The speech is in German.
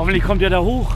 Hoffentlich kommt ihr da hoch.